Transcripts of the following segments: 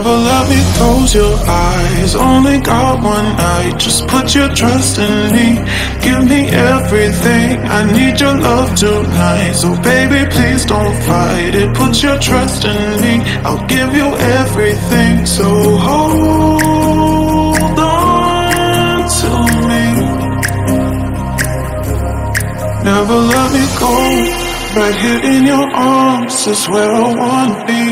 love me, close your eyes. Only got one night, just put your trust in me. Give me everything, I need your love tonight. So, baby, please don't fight it. Put your trust in me, I'll give you everything. So, hold on to me. Never let me go. Right here in your arms is where I wanna be,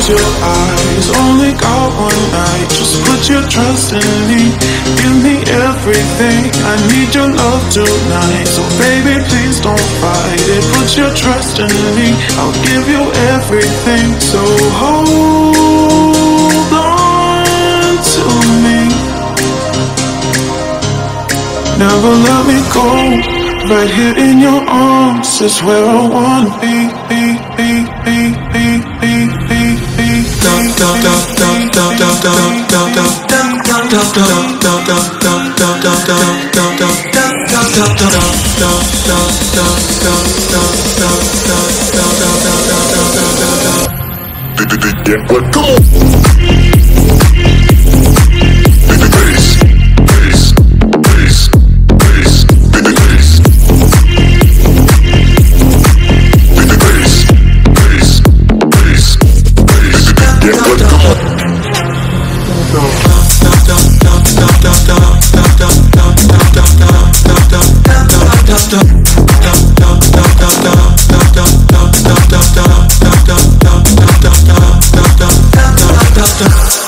Close your eyes, only got one night. Just put your trust in me. Give me everything. I need your love tonight. So, baby, please don't fight it. Put your trust in me. I'll give you everything. So, hold on to me. Never let me go. Right here in your arms is where I wanna be, be, be, be, be. Get what go! after.